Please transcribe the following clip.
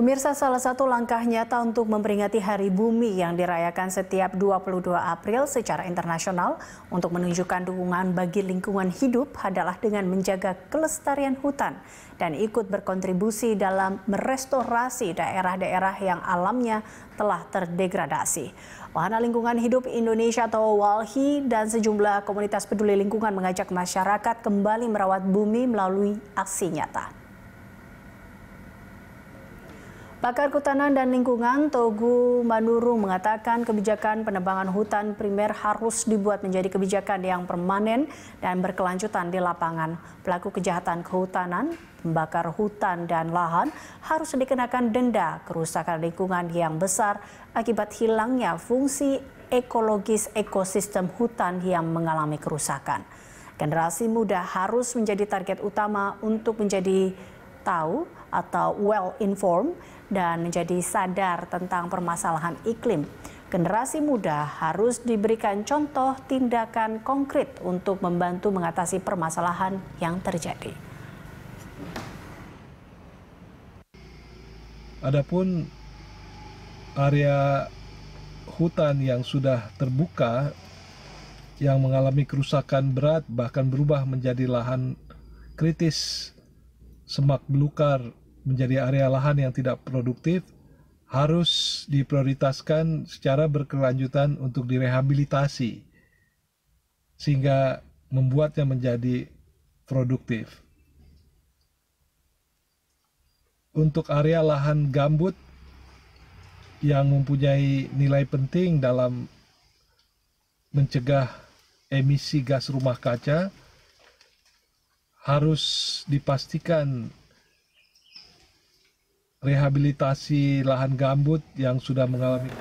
Pemirsa salah satu langkah nyata untuk memperingati Hari Bumi yang dirayakan setiap 22 April secara internasional untuk menunjukkan dukungan bagi lingkungan hidup adalah dengan menjaga kelestarian hutan dan ikut berkontribusi dalam merestorasi daerah-daerah yang alamnya telah terdegradasi. Wahana Lingkungan Hidup Indonesia atau WALHI dan sejumlah komunitas peduli lingkungan mengajak masyarakat kembali merawat bumi melalui aksi nyata. Pakar Kehutanan dan Lingkungan Togu Manurung mengatakan kebijakan penebangan hutan primer harus dibuat menjadi kebijakan yang permanen dan berkelanjutan di lapangan. Pelaku kejahatan kehutanan, pembakar hutan dan lahan harus dikenakan denda kerusakan lingkungan yang besar akibat hilangnya fungsi ekologis ekosistem hutan yang mengalami kerusakan. Generasi muda harus menjadi target utama untuk menjadi tahu atau well informed dan menjadi sadar tentang permasalahan iklim. Generasi muda harus diberikan contoh tindakan konkret untuk membantu mengatasi permasalahan yang terjadi. Adapun area hutan yang sudah terbuka yang mengalami kerusakan berat bahkan berubah menjadi lahan kritis semak belukar menjadi area lahan yang tidak produktif harus diprioritaskan secara berkelanjutan untuk direhabilitasi sehingga membuatnya menjadi produktif. Untuk area lahan gambut yang mempunyai nilai penting dalam mencegah emisi gas rumah kaca, harus dipastikan rehabilitasi lahan gambut yang sudah mengalami